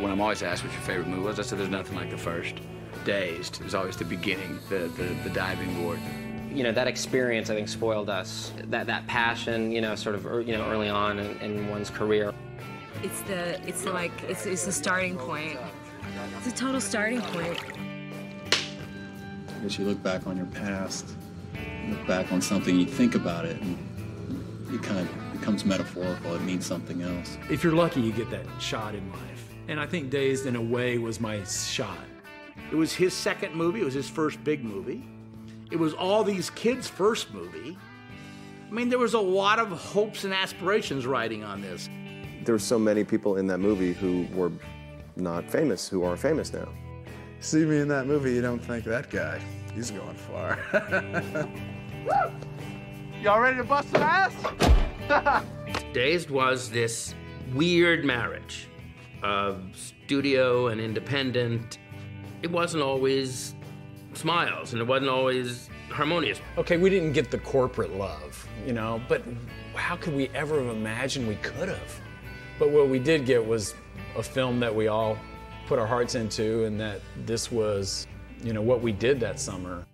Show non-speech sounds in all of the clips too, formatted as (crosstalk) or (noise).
When I'm always asked what your favorite movie was, I said there's nothing like the first. Dazed is always the beginning, the, the, the diving board. You know, that experience, I think, spoiled us. That, that passion, you know, sort of, er, you know, early on in, in one's career. It's the, it's the, like, it's, it's the starting point. It's a total starting point. As you look back on your past, look back on something, you think about it, and it kind of becomes metaphorical. It means something else. If you're lucky, you get that shot in life. And I think Dazed, in a way, was my shot. It was his second movie. It was his first big movie. It was all these kids' first movie. I mean, there was a lot of hopes and aspirations riding on this. There were so many people in that movie who were not famous, who are famous now. See me in that movie, you don't think that guy, he's going far. (laughs) Y'all ready to bust some ass? (laughs) Dazed was this weird marriage of studio and independent. It wasn't always smiles and it wasn't always harmonious. Okay, we didn't get the corporate love, you know, but how could we ever have imagined we could have? But what we did get was a film that we all put our hearts into and that this was, you know, what we did that summer.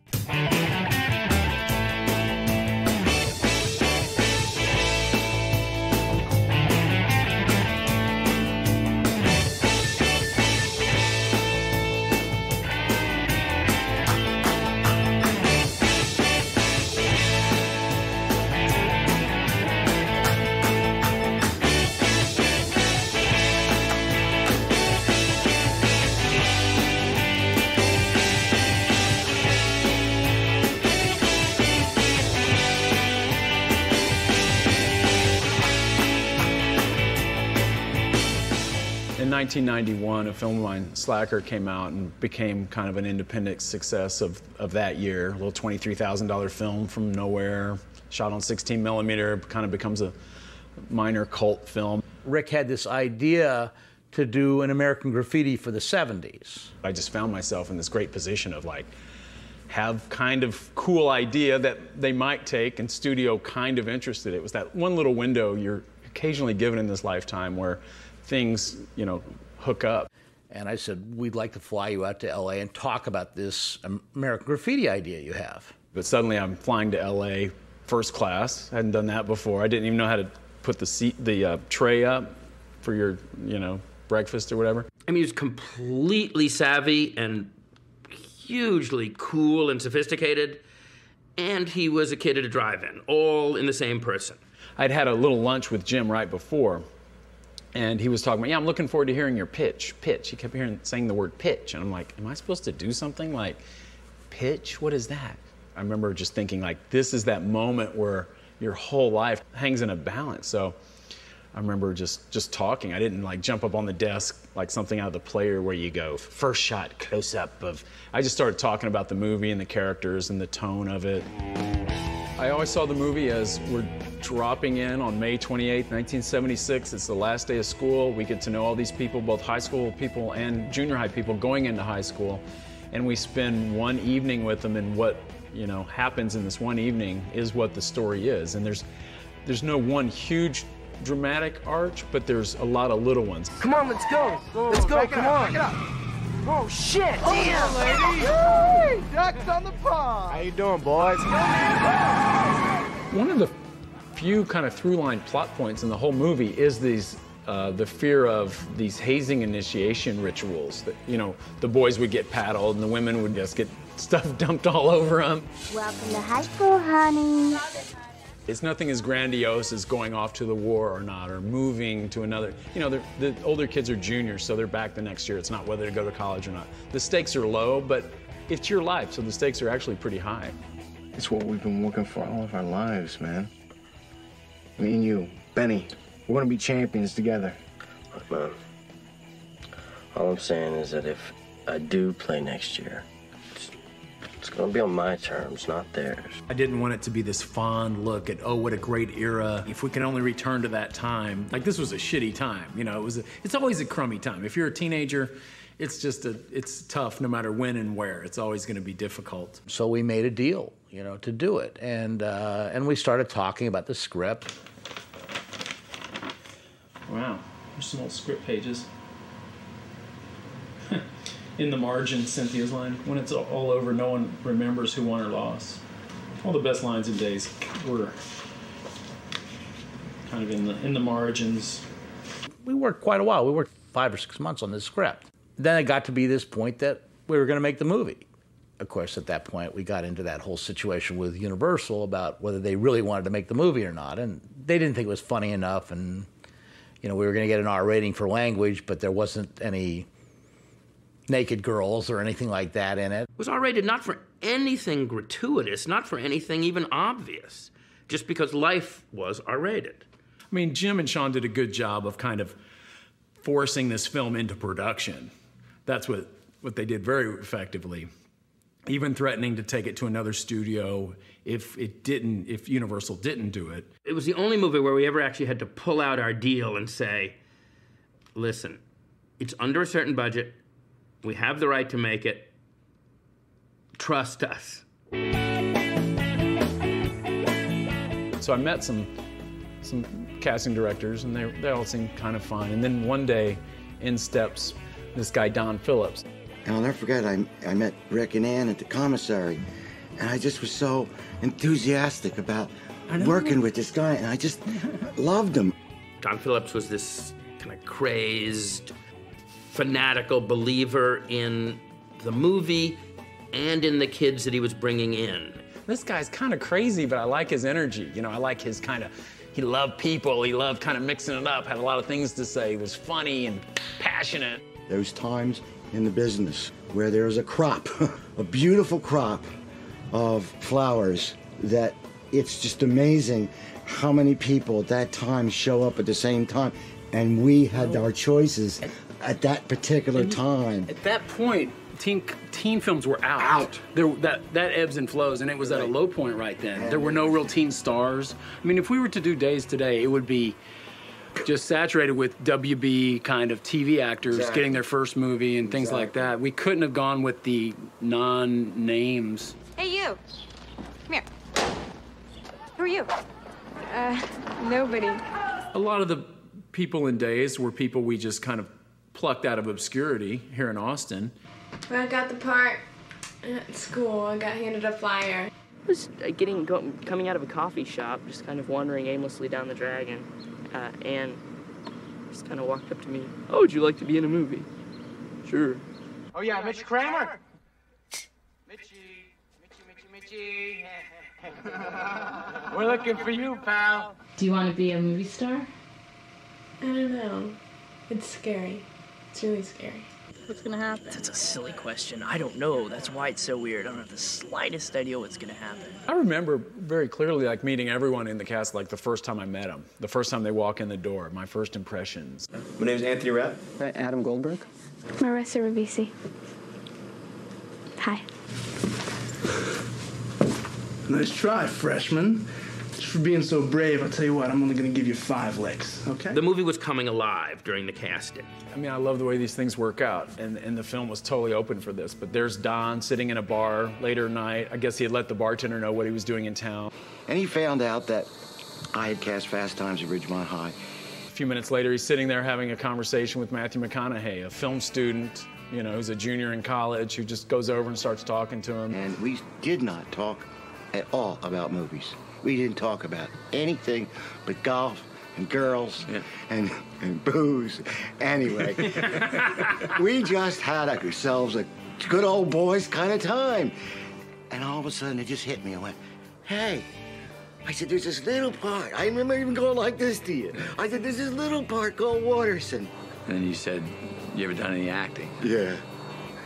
1991, a film of mine, Slacker, came out and became kind of an independent success of, of that year. A little $23,000 film from nowhere, shot on 16 millimeter, kind of becomes a minor cult film. Rick had this idea to do an American Graffiti for the 70s. I just found myself in this great position of like, have kind of cool idea that they might take and studio kind of interested. It was that one little window you're occasionally given in this lifetime where things, you know, hook up. And I said, we'd like to fly you out to LA and talk about this American Graffiti idea you have. But suddenly I'm flying to LA first class. I hadn't done that before. I didn't even know how to put the seat, the uh, tray up for your, you know, breakfast or whatever. I mean, he was completely savvy and hugely cool and sophisticated. And he was a kid at a drive-in, all in the same person. I'd had a little lunch with Jim right before, and he was talking about, yeah, I'm looking forward to hearing your pitch. Pitch. He kept hearing saying the word pitch, and I'm like, am I supposed to do something like pitch? What is that? I remember just thinking like, this is that moment where your whole life hangs in a balance. So I remember just just talking. I didn't like jump up on the desk like something out of the player where you go first shot close up of. I just started talking about the movie and the characters and the tone of it. I always saw the movie as we're dropping in on May 28, 1976. It's the last day of school. We get to know all these people, both high school people and junior high people going into high school. And we spend one evening with them and what, you know, happens in this one evening is what the story is. And there's there's no one huge dramatic arch, but there's a lot of little ones. Come on, let's go. let's go, come on. Oh, shit. Damn, lady. Ducks on the pond. How you doing, boys? One of the few kind of through line plot points in the whole movie is these uh, the fear of these hazing initiation rituals that you know the boys would get paddled and the women would just get (laughs) stuff dumped all over them. Welcome to high school, honey. It's nothing as grandiose as going off to the war or not, or moving to another. You know, the older kids are juniors, so they're back the next year. It's not whether to go to college or not. The stakes are low, but it's your life, so the stakes are actually pretty high. It's what we've been working for all of our lives, man. Me and you, Benny, we're gonna be champions together. Look, man, all I'm saying is that if I do play next year, it's, it's gonna be on my terms, not theirs. I didn't want it to be this fond look at, oh, what a great era. If we can only return to that time, like this was a shitty time, you know, it was a, it's always a crummy time. If you're a teenager, it's just a, it's tough no matter when and where. It's always gonna be difficult. So we made a deal, you know, to do it. And, uh, and we started talking about the script. Wow, there's some old script pages. In the margin, Cynthia's line. When it's all over, no one remembers who won or lost. All the best lines in Dazed were kind of in the in the margins. We worked quite a while. We worked five or six months on this script. Then it got to be this point that we were going to make the movie. Of course, at that point, we got into that whole situation with Universal about whether they really wanted to make the movie or not, and they didn't think it was funny enough. And you know, we were going to get an R rating for language, but there wasn't any naked girls or anything like that in it. It was R-rated not for anything gratuitous, not for anything even obvious, just because life was R-rated. I mean, Jim and Sean did a good job of kind of forcing this film into production. That's what, what they did very effectively. Even threatening to take it to another studio if it didn't, if Universal didn't do it. It was the only movie where we ever actually had to pull out our deal and say, listen, it's under a certain budget. We have the right to make it. Trust us. So I met some some casting directors, and they, they all seemed kind of fun. And then one day, in steps this guy Don Phillips. And I'll never forget, I, I met Rick and Ann at the commissary, and I just was so enthusiastic about working with this guy, and I just loved him. Don Phillips was this kind of crazed, fanatical believer in the movie and in the kids that he was bringing in. This guy's kind of crazy, but I like his energy. You know, I like his kind of, he loved people, he loved kind of mixing it up, had a lot of things to say, he was funny and passionate. Those times in the business where there's a crop, (laughs) a beautiful crop of flowers that it's just amazing how many people at that time show up at the same time. And we had our choices at that particular time. At that point, teen teen films were out. Out. There, that that ebbs and flows, and it was at a low point right then. There were no real teen stars. I mean, if we were to do Dazed today, it would be just saturated with WB kind of TV actors Exactly. getting their first movie and things like that. We couldn't have gone with the non-names. Hey, you. Come here. Who are you? Uh, nobody. A lot of the people in Dazed were people we just kind of plucked out of obscurity here in Austin. When I got the part at school, I got handed a flyer. I was uh, getting go, coming out of a coffee shop, just kind of wandering aimlessly down the Dragon, uh, and just kind of walked up to me. Oh, would you like to be in a movie? Sure. Oh yeah, Mitch Kramer. Mitchy, Mitchy, Mitchy, Mitchy. (laughs) We're looking for you, pal. Do you want to be a movie star? I don't know. It's scary. It's really scary. What's gonna happen? That's a silly question. I don't know. That's why it's so weird. I don't have the slightest idea what's gonna happen. I remember very clearly like meeting everyone in the cast like the first time I met them, the first time they walk in the door, my first impressions. My name is Anthony Rapp. Adam Goldberg. Marissa Ribisi. Hi. Nice try, freshman. Just for being so brave, I'll tell you what, I'm only gonna give you five licks, okay? The movie was coming alive during the casting. I mean, I love the way these things work out, and, and the film was totally open for this. But there's Don sitting in a bar later at night. I guess he had let the bartender know what he was doing in town. And he found out that I had cast Fast Times at Ridgemont High. A few minutes later, he's sitting there having a conversation with Matthew McConaughey, a film student, you know, who's a junior in college, who just goes over and starts talking to him. And we did not talk at all about movies. We didn't talk about anything but golf and girls and, and booze. Anyway, (laughs) we just had ourselves a good old boys kind of time. And all of a sudden, it just hit me. I went, hey, I said, there's this little part. I remember even going like this to you. I said, there's this little part called Wooderson. And you said, "You ever done any acting?" Yeah.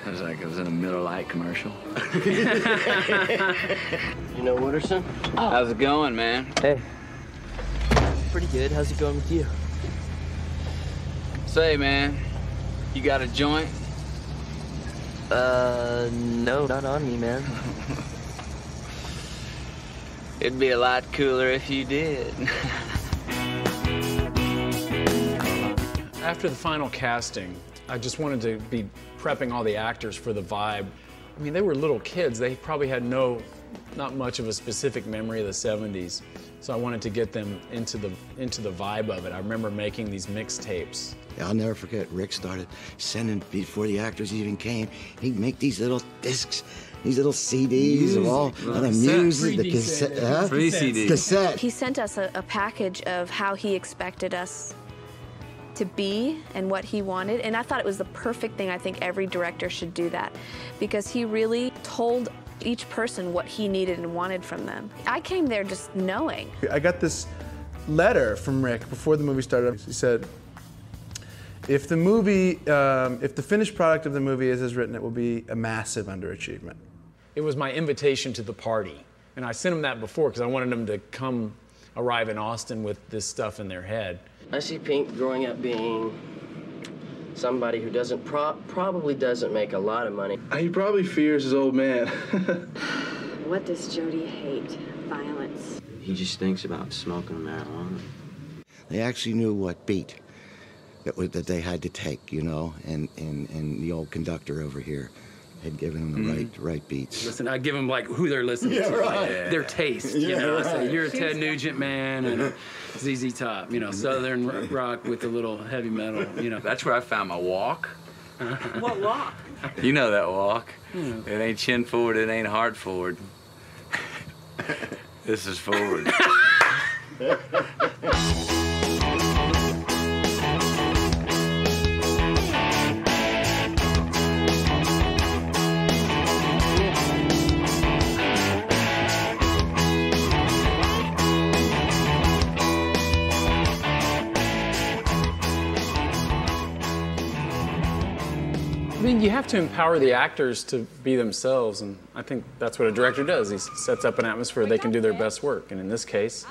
I was like, I was in a Miller Lite commercial. (laughs) You know Wooderson? How's it going, man? Hey. Pretty good. How's it going with you? Say, man, you got a joint? Uh, no, not on me, man. (laughs) It'd be a lot cooler if you did. After the final casting, I just wanted to be prepping all the actors for the vibe. I mean, they were little kids. They probably had no, not much of a specific memory of the 70s. So I wanted to get them into the into the vibe of it. I remember making these mixtapes. I'll never forget. Rick started sending before the actors even came. He'd make these little discs, these little CDs of all of the music, the cassette, huh? cassette. He sent us a, a package of how he expected us to be and what he wanted. And I thought it was the perfect thing. I think every director should do that because he really told each person what he needed and wanted from them. I came there just knowing. I got this letter from Rick before the movie started. He said, if the movie, um, if the finished product of the movie is as written, it will be a massive underachievement. It was my invitation to the party. And I sent him that before because I wanted him to come arrive in Austin with this stuff in their head. I see Pink growing up being somebody who doesn't pro- probably doesn't make a lot of money. He probably fears his old man. (laughs) What does Jody hate? Violence. He just thinks about smoking marijuana. They actually knew what beat that, that they had to take, you know, and, and, and the old conductor over here had given them the mm-hmm. right right beats. Listen, I give them like who they're listening Yeah, to, right. like, their taste. You Yeah, know, I say, right. you're a Ted Nugent man and a ZZ Top. You know, Southern rock with a little heavy metal. You know, That's where I found my walk. (laughs) What walk? You know that walk. It ain't chin forward, it ain't hard forward. (laughs) this is forward. (laughs) I you have to empower the actors to be themselves, and I think that's what a director does. He sets up an atmosphere they can do their best work. And in this case,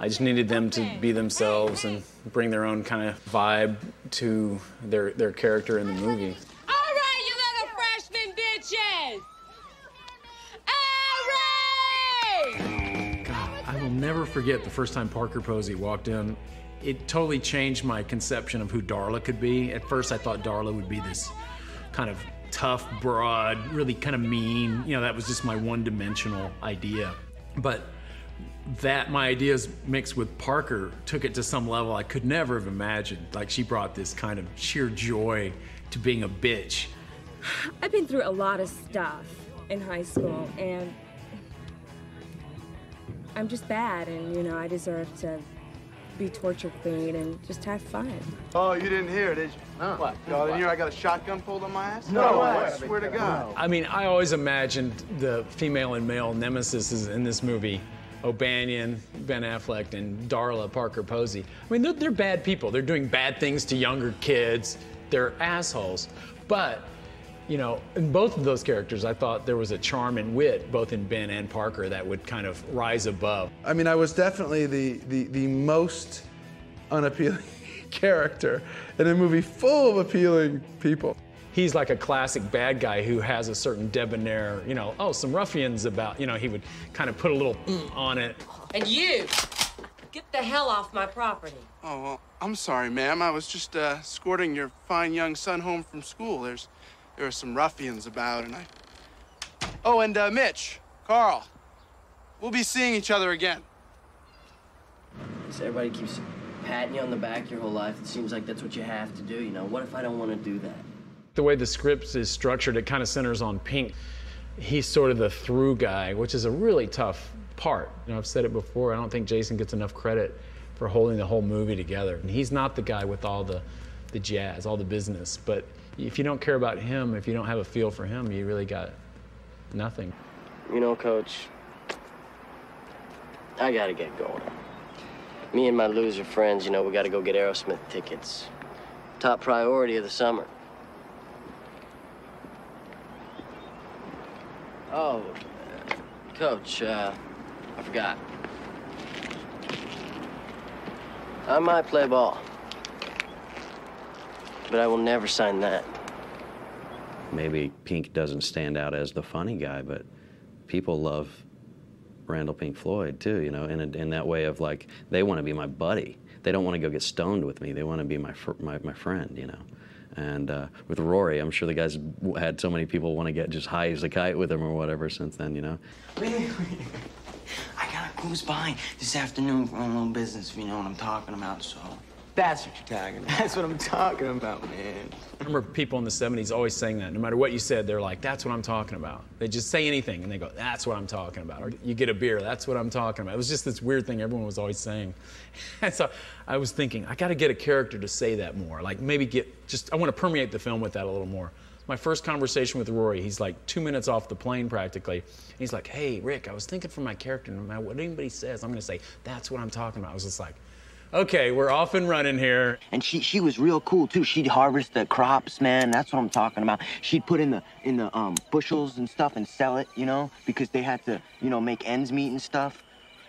I just needed them to be themselves and bring their own kind of vibe to their, their character in the movie. All right, you little freshman bitches! All right. God, I will never forget the first time Parker Posey walked in. It totally changed my conception of who Darla could be. At first, I thought Darla would be this kind of tough, broad, really kind of mean. You know, that was just my one dimensional idea. But that, my ideas mixed with Parker, took it to some level I could never have imagined. Like, she brought this kind of sheer joy to being a bitch. I've been through a lot of stuff in high school, and I'm just bad, and you know, I deserve to be torture queen and just have fun. Oh, you didn't hear, did you? No. What? Y'all didn't hear I got a shotgun pulled on my ass? No I way. swear to God. I mean, I always imagined the female and male nemesis in this movie. O'Banion, Ben Affleck, and Darla Parker Posey. I mean, they're, they're bad people. They're doing bad things to younger kids. They're assholes. But, you know, in both of those characters, I thought there was a charm and wit, both in Ben and Parker, that would kind of rise above. I mean, I was definitely the, the, the most unappealing (laughs) character in a movie full of appealing people. He's like a classic bad guy who has a certain debonair, you know, oh, some ruffians about, you know, he would kind of put a little mm on it. And you, get the hell off my property. Oh, well, I'm sorry, ma'am. I was just uh, escorting your fine young son home from school. There's, there are some ruffians about, and I. Oh, and uh, Mitch, Carl, we'll be seeing each other again. So everybody keeps patting you on the back your whole life. It seems like that's what you have to do. You know, what if I don't want to do that? The way the script is structured, it kind of centers on Pink. He's sort of the through guy, which is a really tough part. You know, I've said it before, I don't think Jason gets enough credit for holding the whole movie together. And he's not the guy with all the, the jazz, all the business. But if you don't care about him, if you don't have a feel for him, you really got nothing. You know, Coach, I gotta get going. Me and my loser friends, you know, we gotta go get Aerosmith tickets. Top priority of the summer. Oh, Coach, uh, I forgot. I might play ball, but I will never sign that. Maybe Pink doesn't stand out as the funny guy, but people love Randall Pink Floyd too, you know, in, a, in that way of like, they want to be my buddy. They don't want to go get stoned with me. They want to be my, fr- my, my friend, you know. And uh, with Rory, I'm sure the guy's had so many people want to get just high as a kite with him or whatever since then, you know. Wait, wait. I got a Who's buying this afternoon for a little business, if you know what I'm talking about, so. That's what you're talking about. That's what I'm talking about, man. I remember people in the 70s always saying that. No matter what you said, they're like, that's what I'm talking about. They just say anything and they go, that's what I'm talking about. Or you get a beer, that's what I'm talking about. It was just this weird thing everyone was always saying. (laughs) And so I was thinking, I got to get a character to say that more. Like maybe get just, I want to permeate the film with that a little more. My first conversation with Rory, he's like two minutes off the plane practically. And he's like, hey, Rick, I was thinking for my character, no matter what anybody says, I'm going to say, that's what I'm talking about. I was just like, okay, we're off and running here. And she she was real cool too. She'd harvest the crops, man. That's what I'm talking about. She'd put in the in the um bushels and stuff and sell it, you know, because they had to, you know, make ends meet and stuff.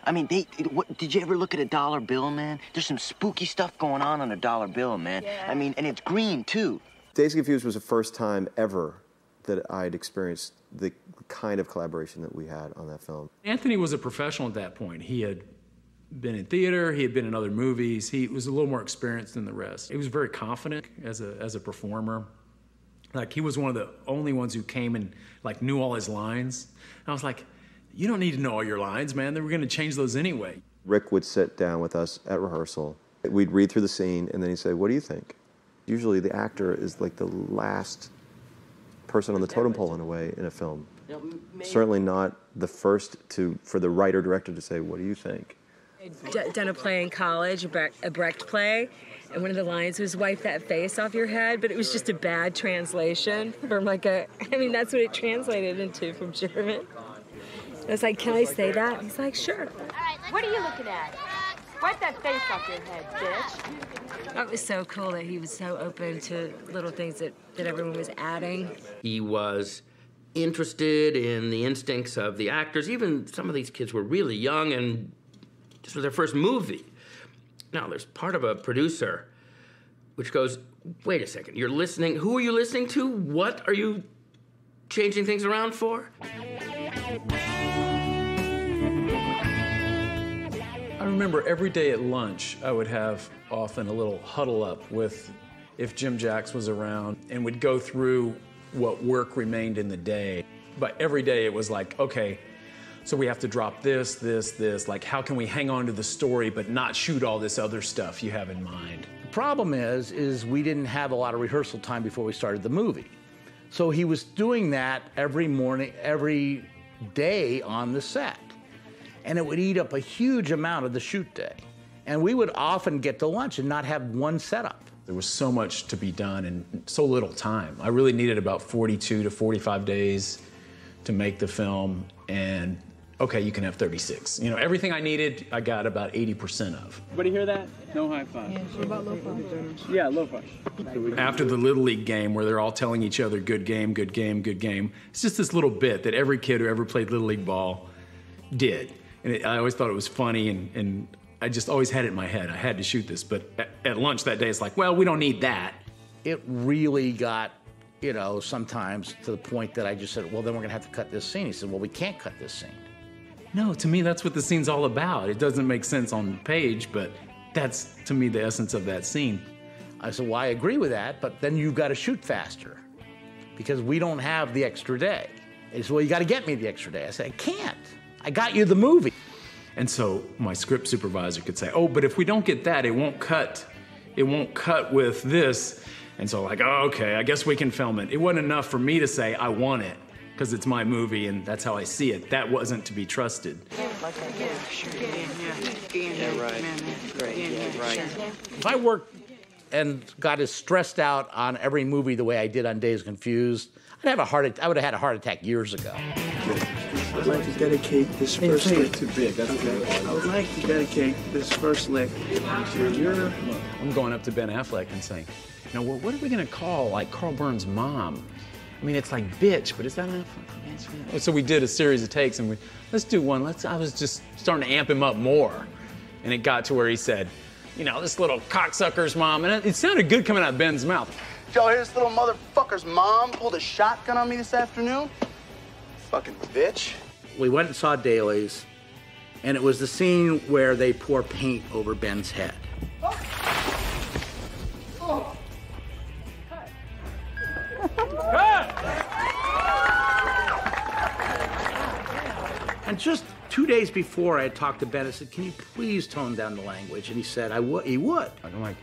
I mean, they. What, did you ever look at a dollar bill, man? There's some spooky stuff going on on a dollar bill, man. Yeah. I mean, and it's green too. Dazed Confused was the first time ever that I'd experienced the kind of collaboration that we had on that film. Anthony was a professional at that point. He had been in theater, he had been in other movies. He was a little more experienced than the rest. He was very confident as a as a performer. Like he was one of the only ones who came and like knew all his lines. And I was like, you don't need to know all your lines, man. They were going to change those anyway. Rick would sit down with us at rehearsal. We'd read through the scene, and then he'd say, What do you think? Usually, the actor is like the last person on the totem pole in a way in a film. Certainly not the first to for the writer director to say, "What do you think?" D- done a play in college, a Brecht, a Brecht play, and one of the lines was "wipe that face off your head," but it was just a bad translation from like a. I mean, that's what it translated into from German. I was like, "Can I say that?" He's like, "Sure." What are you looking at? Wipe that face off your head, bitch. That was so cool that he was so open to little things that, that everyone was adding. He was interested in the instincts of the actors. Even some of these kids were really young and this was their first movie. Now, there's part of a producer which goes, wait a second, you're listening. Who are you listening to? What are you changing things around for? I remember every day at lunch, I would have often a little huddle up with if Jim Jacks was around and would go through what work remained in the day. But every day it was like, okay, so we have to drop this, this, this. Like, how can we hang on to the story but not shoot all this other stuff you have in mind? The problem is, is we didn't have a lot of rehearsal time before we started the movie. So he was doing that every morning, every day on the set. And it would eat up a huge amount of the shoot day. And we would often get to lunch and not have one setup. There was so much to be done and so little time. I really needed about 42 to 45 days to make the film. And okay, you can have 36. You know, everything I needed, I got about 80% of. Everybody hear that? No high five. What about low five? Yeah, low five. After the Little League game where they're all telling each other, good game, good game, good game, it's just this little bit that every kid who ever played Little League ball did. And it, I always thought it was funny, and, and I just always had it in my head. I had to shoot this. But at, at lunch that day, it's like, well, we don't need that. It really got, you know, sometimes to the point that I just said, well, then we're going to have to cut this scene. He said, well, we can't cut this scene. No, to me, that's what the scene's all about. It doesn't make sense on the page, but that's, to me, the essence of that scene. I said, well, I agree with that, but then you've got to shoot faster because we don't have the extra day. He said, well, you got to get me the extra day. I said, I can't. I got you the movie. And so my script supervisor could say, "Oh, but if we don't get that, it won't cut. It won't cut with this." And so like, "Oh, okay, I guess we can film it." It wasn't enough for me to say I want it because it's my movie and that's how I see it. That wasn't to be trusted. Yeah, right. Great. Yeah, right. If I worked and got as stressed out on every movie the way I did on Dazed Confused, I'd have a heart. I would have had a heart attack years ago. I'd like to dedicate this first lick. Too big. That's okay. I would like to dedicate this first lick to your. I'm going up to Ben Affleck and saying, you know, well, what are we going to call like Carl Burns' mom? I mean, it's like bitch, but is that enough? So we did a series of takes, and we let's do one. Let's. I was just starting to amp him up more, and it got to where he said, you know, this little cocksucker's mom, and it, it sounded good coming out of Ben's mouth. Y'all hear this little motherfucker's mom pulled a shotgun on me this afternoon? Fucking bitch. We went and saw dailies, and it was the scene where they pour paint over Ben's head. And just Two days before, I had talked to Ben. I said, "Can you please tone down the language?" And he said, "I would." He would. I'm like,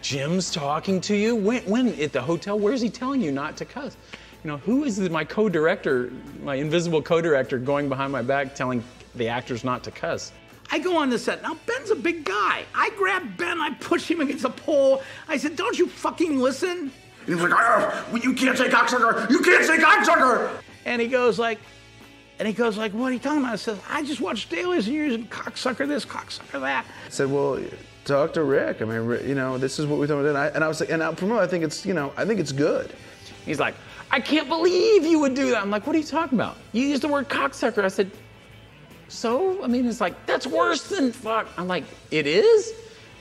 Jim's talking to you? When, when at the hotel? Where's he telling you not to cuss? You know, who is my co-director, my invisible co-director, going behind my back telling the actors not to cuss? I go on the set. Now, Ben's a big guy. I grab Ben, I push him against a pole. I said, Don't you fucking listen? And he's like, "Ah, You can't say cocksucker. You can't say cocksucker. And he goes like, and he goes like, What are you talking about? I said, I just watched dailies and you're using cocksucker this, cocksucker that. I said, well, talk to Rick. I mean, you know, this is what we're doing. And I, and I was like, and now, for me, I think it's, you know, I think it's good. He's like, I can't believe you would do that. I'm like, what are you talking about? You used the word cocksucker. I said, so? I mean, it's like, that's worse than fuck. I'm like, it is?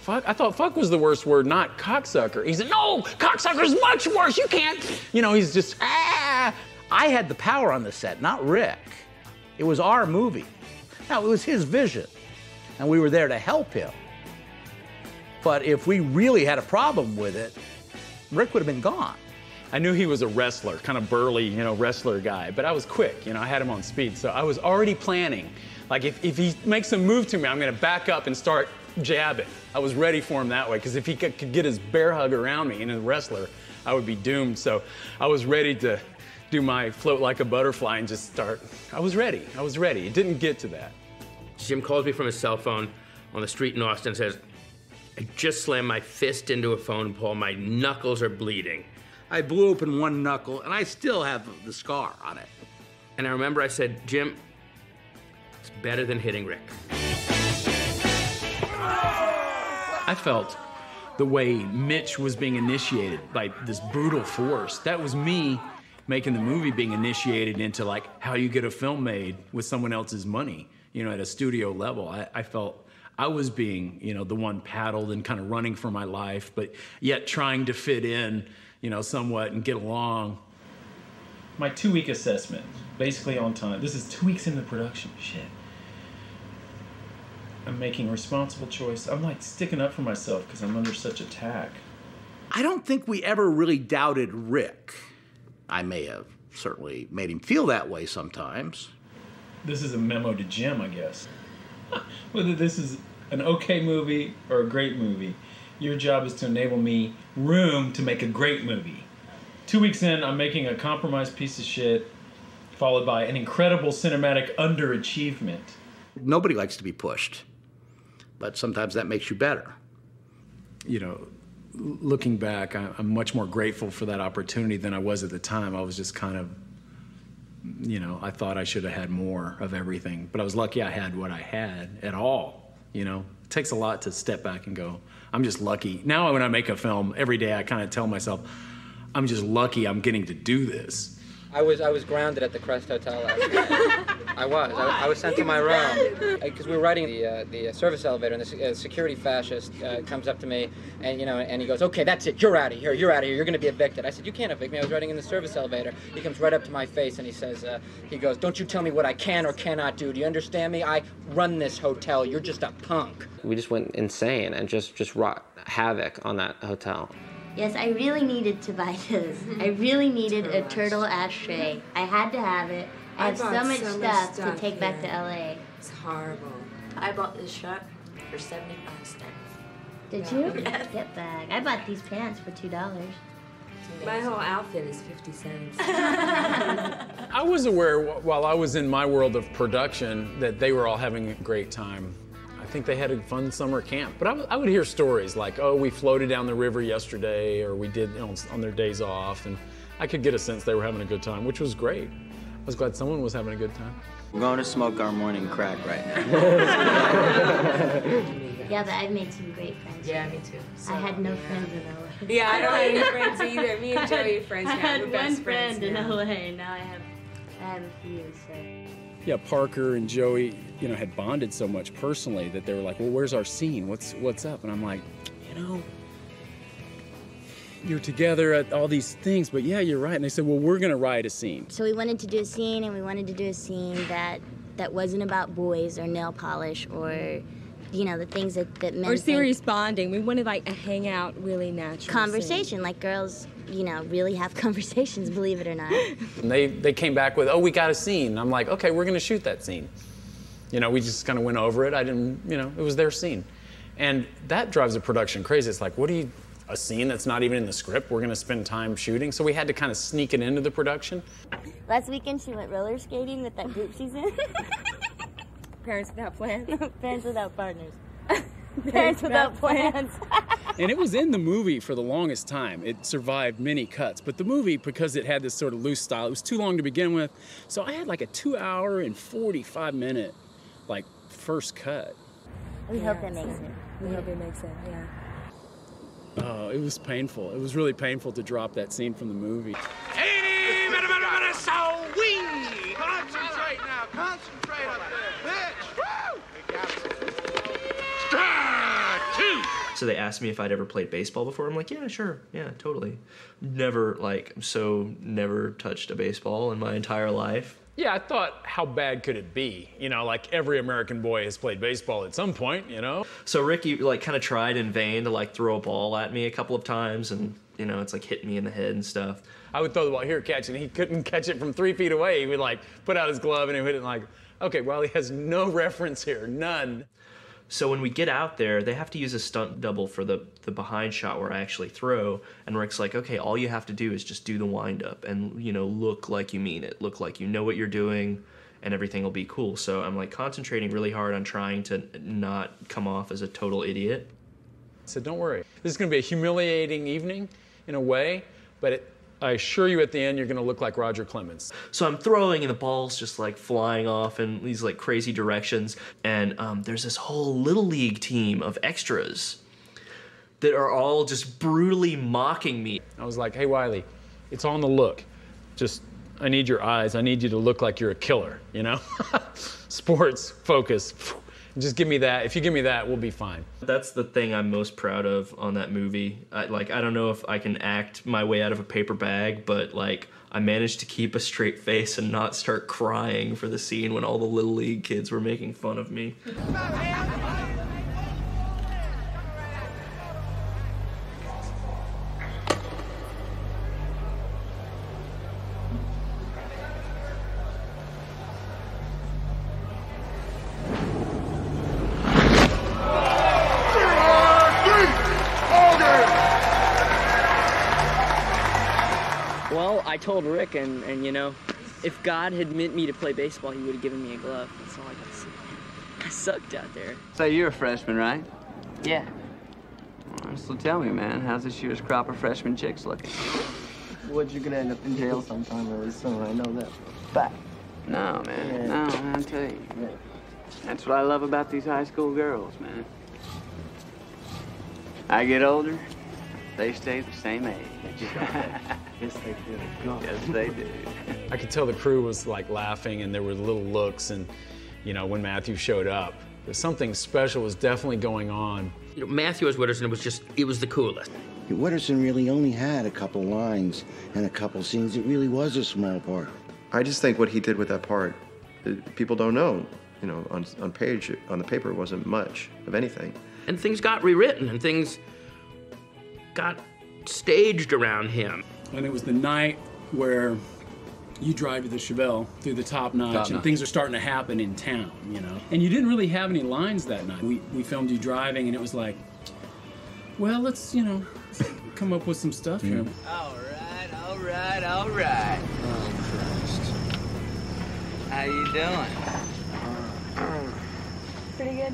Fuck? I thought fuck was the worst word, not cocksucker. He said, no, cocksucker's much worse. You can't. You know, he's just, ah. I had the power on the set, not Rick. It was our movie. Now, it was his vision, and we were there to help him. But if we really had a problem with it, Rick would have been gone. I knew he was a wrestler, kind of burly, you know, wrestler guy, but I was quick, you know, I had him on speed. So I was already planning. Like, if, if he makes a move to me, I'm gonna back up and start jabbing. I was ready for him that way, because if he could, could get his bear hug around me and a wrestler, I would be doomed. So I was ready to do my float like a butterfly and just start. I was ready. I was ready. It didn't get to that. Jim calls me from his cell phone on the street in Austin and says, I just slammed my fist into a phone pole. My knuckles are bleeding. I blew open one knuckle, and I still have the scar on it. And I remember I said, Jim, it's better than hitting Rick. I felt the way Mitch was being initiated by this brutal force. That was me making the movie being initiated into like how you get a film made with someone else's money, you know, at a studio level. I, I felt I was being, you know, the one paddled and kind of running for my life, but yet trying to fit in, you know, somewhat and get along. My two week assessment, basically on time. This is two weeks into production. Shit. I'm making a responsible choice. I'm like sticking up for myself because I'm under such attack. I don't think we ever really doubted Rick. I may have certainly made him feel that way sometimes. This is a memo to Jim, I guess. (laughs) Whether this is an okay movie or a great movie, your job is to enable me room to make a great movie. Two weeks in, I'm making a compromised piece of shit, followed by an incredible cinematic underachievement. Nobody likes to be pushed, but sometimes that makes you better. You know, l- looking back, I- I'm much more grateful for that opportunity than I was at the time. I was just kind of, you know, I thought I should have had more of everything, but I was lucky I had what I had at all. You know, it takes a lot to step back and go, I'm just lucky. Now, when I make a film, every day I kind of tell myself, I'm just lucky I'm getting to do this. I was I was grounded at the Crest Hotel last night. (laughs) I was. I, I was sent to my room because we were riding the uh, the uh, service elevator, and the uh, security fascist uh, comes up to me, and you know, and he goes, "Okay, that's it. You're out of here. You're out of here. You're going to be evicted." I said, "You can't evict me. I was riding in the service elevator." He comes right up to my face and he says, uh, "He goes, don't you tell me what I can or cannot do. Do you understand me? I run this hotel. You're just a punk." We just went insane and just just wrought havoc on that hotel. Yes, I really needed to buy (laughs) this. I really needed a turtle ashtray. I had to have it. I I have so much so much stuff, stuff, to take back to. LA. It's horrible. I bought this shirt for 75 cents. Did Yeah. you? (laughs) Get back. I bought these pants for two dollars. My whole outfit is 50 cents. (laughs) I was aware while I was in my world of production that they were all having a great time. I think they had a fun summer camp. But I, w- I would hear stories like, oh, we floated down the river yesterday, or we did you know, on their days off. And I could get a sense they were having a good time, which was great. I was glad someone was having a good time. We're going to smoke our morning crack right now. (laughs) Yeah, but I've made some great friends. Yeah, me too. I had no yeah. friends in LA. Yeah, I don't have any friends (laughs) either. Me and I had- Joey are friends I now. had We're one best friend friends in now. LA. Now I have, I have a few. So. Yeah, Parker and Joey, you know, had bonded so much personally that they were like, "Well, where's our scene? What's what's up?" And I'm like, you know, you're together at all these things, but yeah, you're right. And they said, "Well, we're gonna write a scene." So we wanted to do a scene, and we wanted to do a scene that that wasn't about boys or nail polish or, you know, the things that that men Or think- serious bonding. We wanted like a hangout, really natural. conversation. Like girls, you know, really have (laughs) conversations. Believe it or not. And they they came back with, "Oh, we got a scene." And I'm like, "Okay, we're gonna shoot that scene." You know, we just kind of went over it. I didn't, you know, it was their scene. And that drives the production crazy. It's like, what do you, a scene that's not even in the script, we're gonna spend time shooting. So we had to kind of sneak it into the production. Last weekend she went roller skating with that group she's in. (laughs) Parents without plans. (laughs) Parents without partners. (laughs) Parents without plans. (laughs) and it was in the movie for the longest time. It survived many cuts, but the movie, because it had this sort of loose style, it was too long to begin with. So I had like a two hour and 45 minute, like, first cut. We hope that makes it. We hope it makes it, yeah. Oh, it was painful. It was really painful to drop that scene from the movie. So they asked me if I'd ever played baseball before. I'm like, yeah, sure, yeah, totally. Never like so never touched a baseball in my entire life. Yeah, I thought, how bad could it be? You know, like every American boy has played baseball at some point, you know? So Ricky like kind of tried in vain to like throw a ball at me a couple of times, and you know it's like hitting me in the head and stuff. I would throw the ball here, catch it, and he couldn't catch it from three feet away. He would like put out his glove and he would hit it like, okay, well, he has no (laughs) reference here, none. So when we get out there, they have to use a stunt double for the the behind shot where I actually throw. And Rick's like, okay, all you have to do is just do the wind up and you know look like you mean it, look like you know what you're doing, and everything will be cool. So I'm like concentrating really hard on trying to not come off as a total idiot. Said, don't worry. This is going to be a humiliating evening in a way, but it, I assure you at the end, you're going to look like Roger Clemens. So I'm throwing and the ball's just like flying off in these like crazy directions. And um, there's this whole little league team of extras that are all just brutally mocking me. I was like, hey, Wiley, it's on the look. Just, I need your eyes. I need you to look like you're a killer, you know? (laughs) Sports, focus. Just give me that. If you give me that, we'll be fine. That's the thing I'm most proud of on that movie. I, like, I don't know if I can act my way out of a paper bag, but like, I managed to keep a straight face and not start crying for the scene when all the Little League kids were making fun of me. If God had meant me to play baseball, he would have given me a glove. That's all I got to say. I sucked out there. So you're a freshman, right? Yeah. So tell me, man, how's this year's crop of freshman chicks looking? What you're gonna end up in jail sometime really soon. I know that. Fact. No, man. Yeah. No, man, I tell you. That's what I love about these high school girls, man. I get older, they stay the same age. (laughs) yes, they do. Yes, they do. I could tell the crew was like laughing and there were little looks and, you know, when Matthew showed up, something special was definitely going on. You know, Matthew as Wooderson was just, it was the coolest. Wooderson really only had a couple lines and a couple scenes. It really was a small part. I just think what he did with that part, uh, people don't know. You know, on, on page, on the paper, it wasn't much of anything. And things got rewritten and things got staged around him. And it was the night where you drive to the Chevelle through the top notch, Top and notch. things are starting to happen in town, you know. And you didn't really have any lines that night. We, we filmed you driving, and it was like, well, let's, you know, (laughs) come up with some stuff here. Mm. All right, all right, all right. Oh, Christ. How you doing? Pretty good.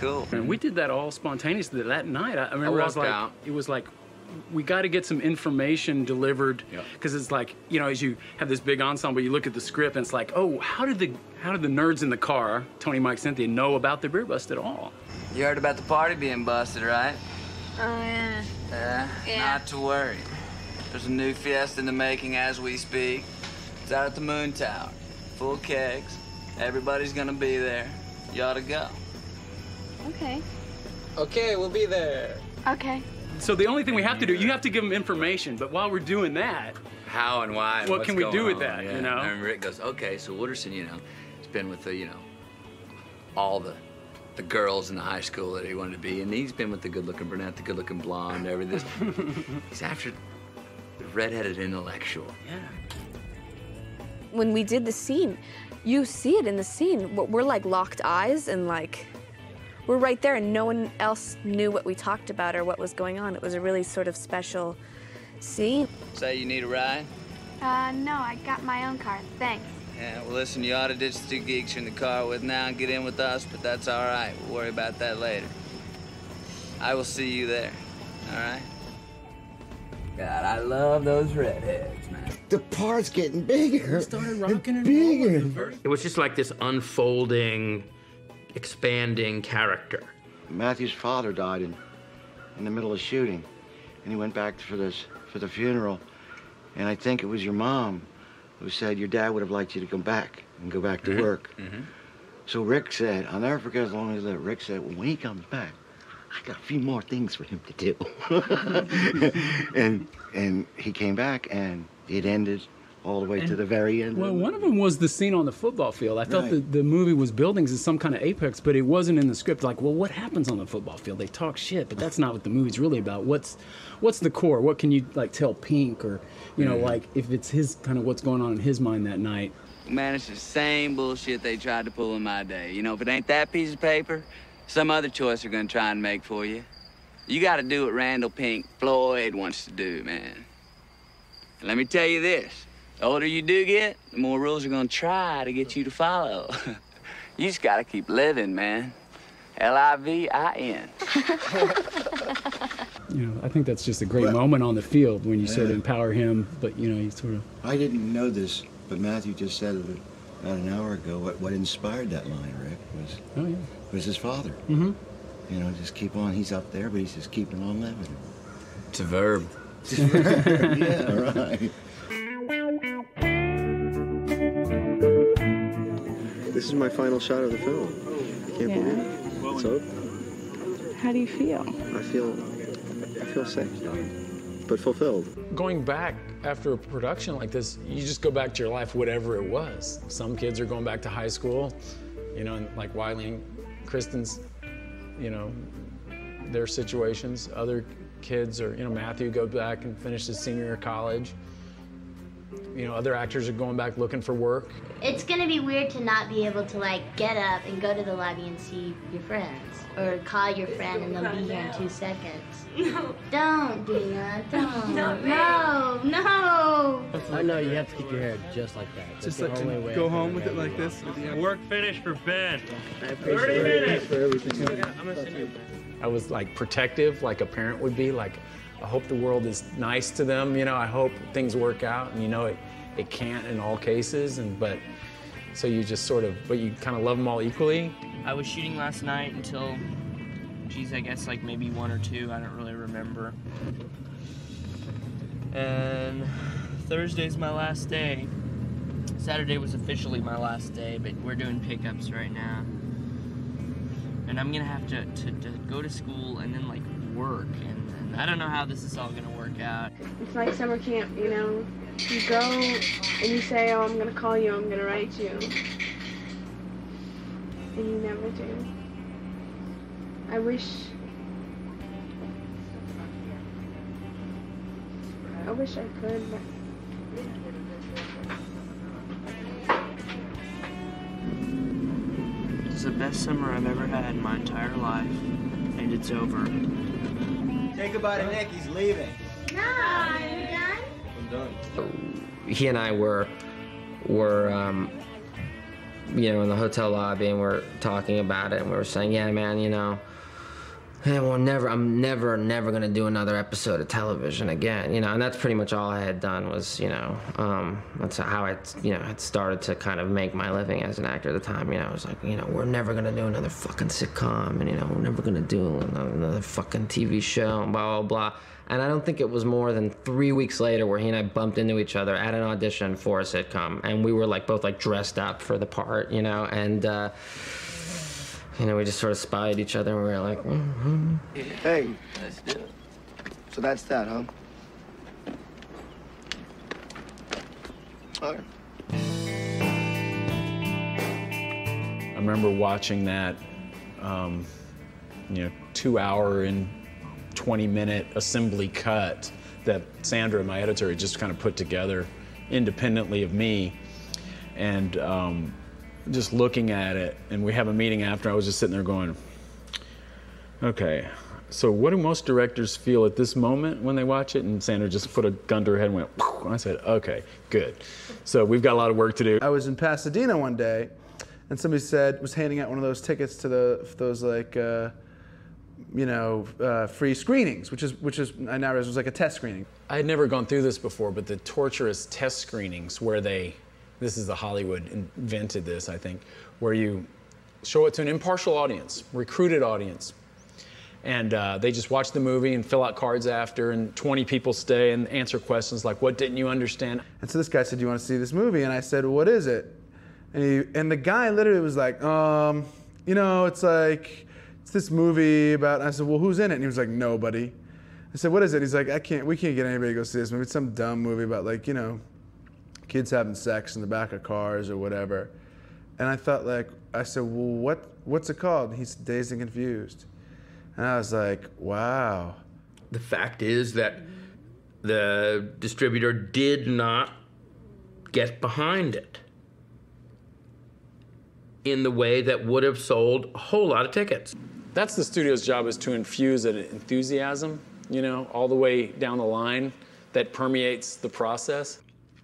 Cool. And we did that all spontaneously that night. I, I remember I, was like, out. it was like, we got to get some information delivered because it's like, you know, as you have this big ensemble, you look at the script and it's like, oh, how did the how did the nerds in the car, Tony, Mike, Cynthia, know about the beer bust at all? You heard about the party being busted, right? Oh, yeah. Yeah. Yeah. Not to worry. There's a new fiesta in the making as we speak. It's out at the Moon Tower. Full kegs. Everybody's gonna be there. You ought to go. Okay. Okay, we'll be there. Okay. So the only thing we have to do, you have to give them information, but while we're doing that, How and why? and What what's can we going do with on, that, yeah. you know? And Rick goes, okay, so Wooderson, you know, has been with the, you know, all the the girls in the high school that he wanted to be, and he's been with the good-looking brunette, the good-looking blonde, everything. (laughs) he's after the redheaded intellectual. Yeah. When we did the scene, you see it in the scene. We're we're, like locked eyes and like we're right there, and no one else knew what we talked about or what was going on. It was a really sort of special scene. Say you need a ride? Uh, no, I got my own car. Thanks. Yeah, well, listen, you ought to ditch the two geeks you're in the car with now and get in with us, but that's all right. We'll worry about that later. I will see you there, all right? God, I love those redheads, man. The part's getting bigger. started rocking and bigger. It was just like this unfolding, expanding character. Matthew's father died in, in the middle of shooting, and he went back for this for the funeral, and I think it was your mom who said your dad would have liked you to come back and go back to Mhm, work. So Rick said, I'll never forget as long as I live. Rick said, when he comes back, I got a few more things for him to do. (laughs) and and he came back, and it ended all the way to the very end. Well, one of them was the scene on the football field. I felt Right. that the movie was building to some kind of apex, but it wasn't in the script. Like, well, what happens on the football field? They talk shit, but that's not what the movie's really about. What's, what's the core? What can you like tell Pink, or you know, like if it's his kind of what's going on in his mind that night. Man, it's the same bullshit they tried to pull in my day. You know, if it ain't that piece of paper, some other choice they're gonna try and make for you. You gotta do what Randall Pink Floyd wants to do, man. And let me tell you this the older you do get, the more rules are gonna try to get you to follow. (laughs) you just gotta keep living, man. L I V I N. (laughs) You know, I think that's just a great moment on the field when you sort of empower him, but you know, you sort of. I didn't know this, but Matthew just said it about an hour ago. What, what inspired that line, Rick, was Oh yeah. was his father. Mm-hmm. You know, just keep on. He's up there, but he's just keeping on living. It's a verb. (laughs) yeah, right. This is my final shot of the film. I can't Yeah. believe it. It's over. How do you feel? I feel, I feel sick, but fulfilled. Going back after a production like this, you just go back to your life, whatever it was. Some kids are going back to high school, you know, and like Wiley and Kristen's, you know, their situations. Other kids are, you know, Matthew go back and finish his senior year of college. You know, other actors are going back looking for work. It's gonna be weird to not be able to like get up and go to the lobby and see your friends, or call your friend and they'll be here in two seconds. No. (laughs) Don't, Dina. Don't. (laughs) No, no, no. I know you have to keep your hair just like that. That's Just the like only to way go home with it like this. Work finished for Ben. I appreciate 30 it. minutes. for everything. I'm gonna send you. I was like protective, like a parent would be. Like, I hope the world is nice to them. You know, I hope things work out. And you know, it it can't in all cases. And but so you just sort of, but you kind of love them all equally. I was shooting last night until, geez, I guess like maybe one or two. I don't really remember. And Thursday's my last day. Saturday was officially my last day, but we're doing pickups right now. And I'm gonna have to, to, to go to school and then like work, and, I don't know how this is all gonna work out. It's like summer camp, you know. You go and you say, "Oh, I'm gonna call you. I'm gonna write you," and you never do. I wish. I wish I could, but It's the best summer I've ever had in my entire life, and it's over. Say goodbye to Nick. He's leaving. No, are you done? I'm done. he and I were were um, you know in the hotel lobby and we're talking about it and we were saying, yeah, man, you know, yeah, well, never, I'm never, never gonna do another episode of television again, you know, and that's pretty much all I had done was, you know, um, that's how I, you know, had started to kind of make my living as an actor at the time. You know, I was like, you know, we're never gonna do another fucking sitcom, and you know, we're never gonna do another, another fucking TV show, and blah blah blah. And I don't think it was more than three weeks later where he and I bumped into each other at an audition for a sitcom, and we were like both like dressed up for the part, you know, and. Uh, you know, we just sort of spied each other and we were like, mm-hmm. Hey. Let's do it. So that's that, huh? All right. I remember watching that, um, you know, two hour and 20 minute assembly cut that Sandra, my editor, had just kind of put together independently of me. And um, just looking at it, and we have a meeting after. I was just sitting there going, okay, so what do most directors feel at this moment when they watch it? And Sandra just put a gun to her head and went, I said, okay, good. So we've got a lot of work to do. I was in Pasadena one day, and somebody said was handing out one of those tickets to the those like uh, you know uh, free screenings, which is which is I now realize was like a test screening. I had never gone through this before, but the torturous test screenings where they, this is the Hollywood invented this, I think, where you show it to an impartial audience, recruited audience, and uh, they just watch the movie and fill out cards after, and 20 people stay and answer questions like, "What didn't you understand?" And so this guy said, "Do you want to see this movie?" And I said, "What is it?" And he and the guy literally was like, um, you know, it's like it's this movie about. I said, "Well, who's in it?" And he was like, "Nobody." I said, "What is it?" He's like, "I can't. We can't get anybody to go see this movie. It's some dumb movie about like you know, kids having sex in the back of cars or whatever." And I thought like, I said, "Well, what what's it called?" He's dazed and confused. And I was like, "Wow." The fact is that the distributor did not get behind it in the way that would have sold a whole lot of tickets. That's the studio's job is to infuse an enthusiasm, you know, all the way down the line that permeates the process.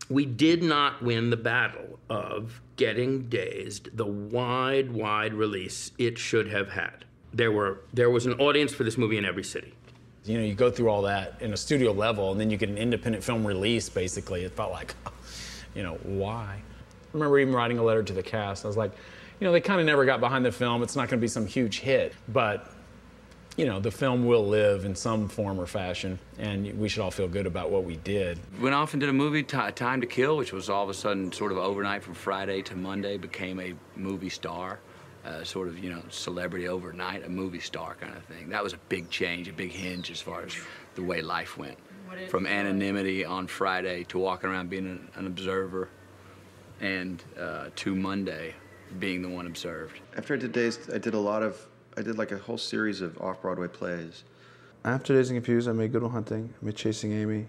We did not win the battle of getting Dazed the wide, wide release it should have had. There were there was an audience for this movie in every city. You know, you go through all that in a studio level, and then you get an independent film release. Basically, it felt like, (laughs) you know, why? I remember even writing a letter to the cast. I was like, you know, they kind of never got behind the film. It's not going to be some huge hit, but you know, the film will live in some form or fashion, and we should all feel good about what we did. Went off and did a movie, Ti- Time to Kill, which was all of a sudden sort of overnight from Friday to Monday, became a movie star, uh, sort of, you know, celebrity overnight, a movie star kind of thing. That was a big change, a big hinge as far as the way life went. From anonymity on Friday to walking around being an, an observer, and uh, to Monday being the one observed. After I did Dazed, I did a lot of, I did like a whole series of off-Broadway plays. After Dazed and Confused, I made Good Will Hunting. I made Chasing Amy.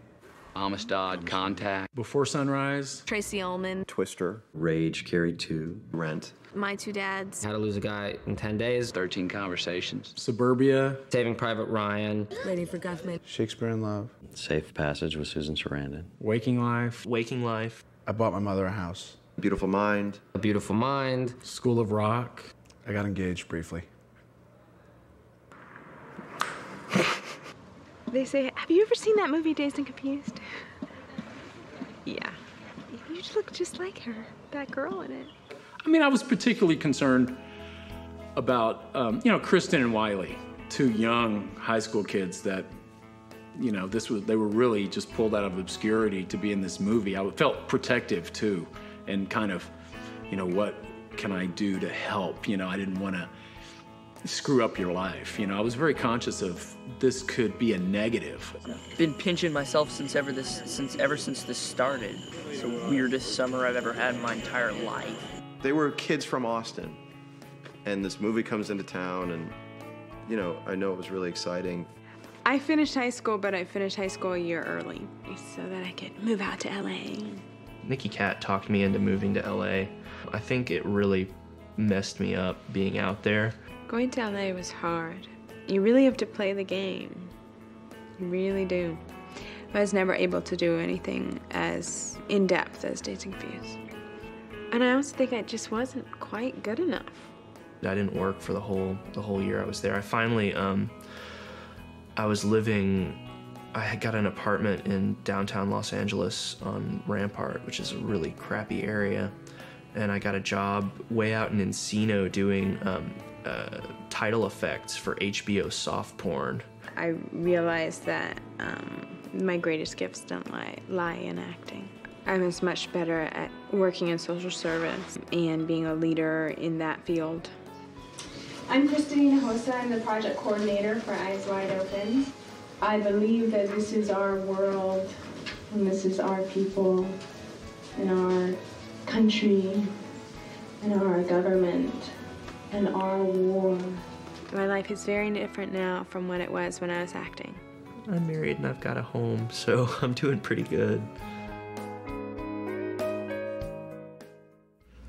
Amistad, Contact. Before Sunrise. Tracey Ullman. Twister. Rage, Carrie 2. Rent. My two dads. How to Lose a Guy in 10 Days. 13 Conversations. Suburbia. Saving Private Ryan. Waiting for Guffman. Shakespeare in Love. Safe Passage with Susan Sarandon. Waking Life. Waking Life. I bought my mother a house. Beautiful Mind. A Beautiful Mind. School of Rock. I got engaged briefly. They say, have you ever seen that movie Dazed and Confused? Yeah. You look just like her, that girl in it. I mean, I was particularly concerned about, um, you know, Kristen and Wiley, two young high school kids that, you know, this was, they were really just pulled out of obscurity to be in this movie. I felt protective too, and kind of, you know, what can I do to help? You know, I didn't want to screw up your life. You know, I was very conscious of this could be a negative. Been pinching myself since ever this since ever since this started. It's the weirdest summer I've ever had in my entire life. They were kids from Austin, and this movie comes into town, and you know, I know it was really exciting. I finished high school, but I finished high school a year early so that I could move out to LA. Nicky Katt talked me into moving to LA. I think it really messed me up being out there. Going to LA was hard. You really have to play the game. You really do. I was never able to do anything as in depth as and Confused. And I also think I just wasn't quite good enough. I didn't work for the whole the whole year I was there. I finally um I was living I had got an apartment in downtown Los Angeles on Rampart, which is a really crappy area. And I got a job way out in Encino doing um, uh, title effects for HBO soft porn. I realized that um, my greatest gifts don't lie, lie in acting. I was much better at working in social service and being a leader in that field. I'm Christin Hinojosa. I'm the project coordinator for Eyes Wide Open. I believe that this is our world and this is our people and our country and our government and our war. My life is very different now from what it was when I was acting. I'm married and I've got a home, so (laughs) I'm doing pretty good.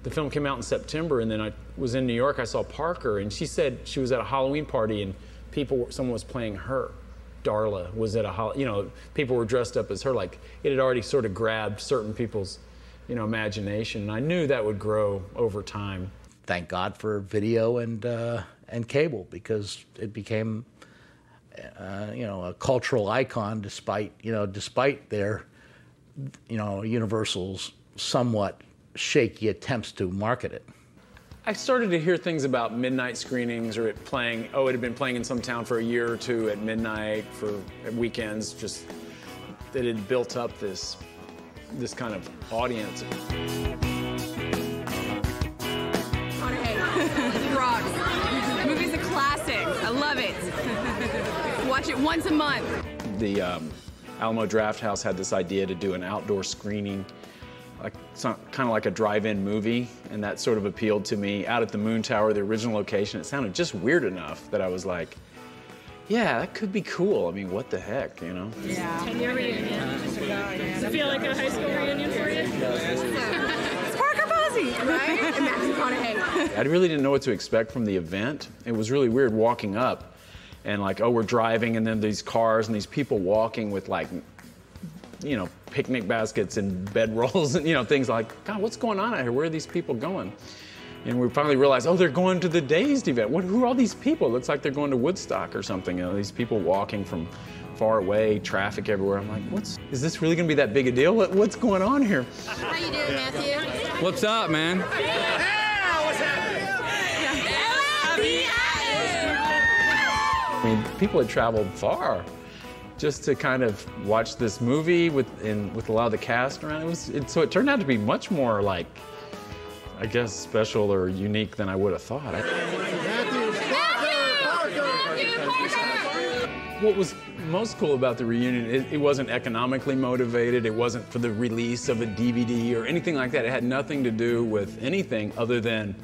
the film came out in September, and then I was in New York. I saw Parker, and she said she was at a Halloween party, and people, someone was playing her. Darla was at a, hol- you know, people were dressed up as her. Like it had already sort of grabbed certain people's, you know, imagination. And I knew that would grow over time. Thank God for video and uh, and cable because it became, uh, you know, a cultural icon. Despite you know, despite their, you know, Universal's somewhat shaky attempts to market it. I started to hear things about midnight screenings or it playing, oh, it had been playing in some town for a year or two at midnight for at weekends, just it had built up this, this kind of audience. Rocks. Movie's a classic. I love it. (laughs) Watch it once a month. The um, Alamo Drafthouse had this idea to do an outdoor screening like kind of like a drive-in movie, and that sort of appealed to me. Out at the Moon Tower, the original location, it sounded just weird enough that I was like, yeah, that could be cool. I mean, what the heck, you know? Yeah. Ten-year reunion. Does it feel like a high school reunion for you? It's Parker Posey, right? And Matthew McConaughey. I really didn't know what to expect from the event. It was really weird walking up and like, oh, we're driving, and then these cars and these people walking with like you know, picnic baskets and (laughs) bedrolls and, you know, things like, God, what's going on out here? Where are these people going? And we finally realized, oh, they're going to the Dazed event. What, who are all these people? It looks like they're going to Woodstock or something. You know, these people walking from far away, traffic everywhere. I'm like, what's, is this really going to be that big a deal? What, what's going on here? How you doing, Matthew? What's up, man? I mean, people had traveled far just to kind of watch this movie with in, with a lot of the cast around. It was it, so it turned out to be much more like, I guess, special or unique than I would have thought. What was most cool about the reunion, it, it, wasn't economically motivated. It wasn't for the release of a DVD or anything like that. It had nothing to do with anything other than,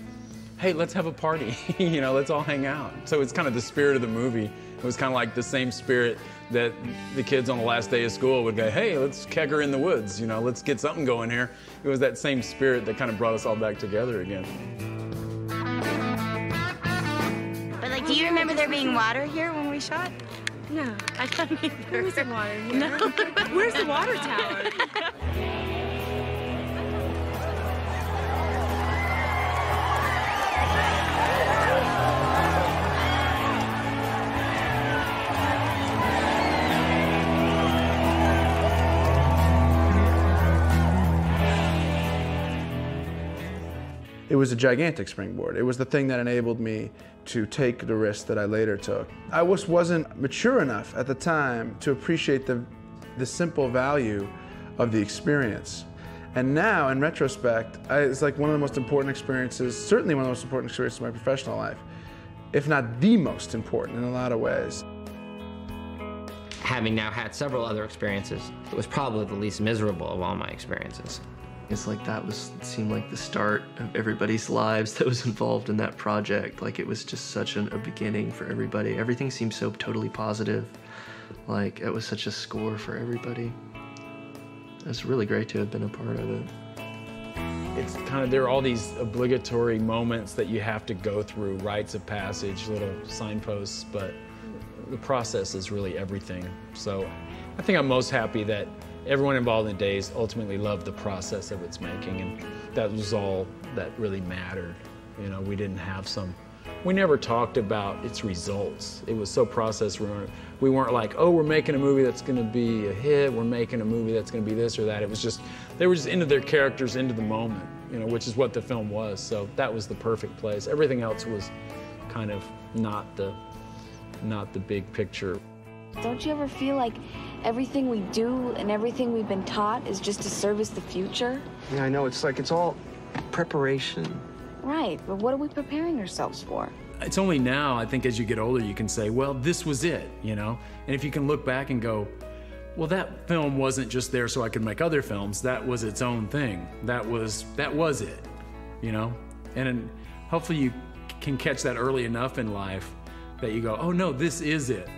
hey, let's have a party. (laughs) you know, let's all hang out. So it's kind of the spirit of the movie. It was kind of like the same spirit that the kids on the last day of school would go, hey, let's kegger in the woods, you know, let's get something going here. It was that same spirit that kind of brought us all back together again. But like, do you remember there being water here when we shot? No. I don't either. There isn't water here. (laughs) No. (laughs) Where's the water tower? (laughs) it was a gigantic springboard. It was the thing that enabled me to take the risk that I later took. I just wasn't mature enough at the time to appreciate the, the simple value of the experience. And now, in retrospect, I, it's like one of the most important experiences, certainly one of the most important experiences of my professional life, if not the most important in a lot of ways. Having now had several other experiences, it was probably the least miserable of all my experiences. It's like that was seemed like the start of everybody's lives that was (laughs) involved in that project. Like it was just such an, a beginning for everybody. Everything seemed so totally positive. Like it was such a score for everybody. It's really great to have been a part of it. It's kind of, there are all these obligatory moments that you have to go through, rites of passage, little signposts, but the process is really everything. So I think I'm most happy that everyone involved in Dazed ultimately loved the process of its making, and that was all that really mattered. You know, we didn't have some, we never talked about its results. It was so process. We weren't like, oh, we're making a movie that's going to be a hit. We're making a movie that's going to be this or that. It was just, they were just into their characters, into the moment, you know, which is what the film was. So that was the perfect place. Everything else was kind of not the, not the big picture. Don't you ever feel like everything we do and everything we've been taught is just to service the future? Yeah, I know. It's like it's all preparation. Right, but what are we preparing ourselves for? It's only now, I think, as you get older, you can say, well, this was it, you know? And if you can look back and go, well, that film wasn't just there so I could make other films. That was its own thing. That was that was it, you know. And hopefully you can catch that early enough in life that you go, oh no, this is it.